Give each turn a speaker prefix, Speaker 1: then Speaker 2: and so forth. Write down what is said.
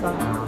Speaker 1: Tchau. Tá.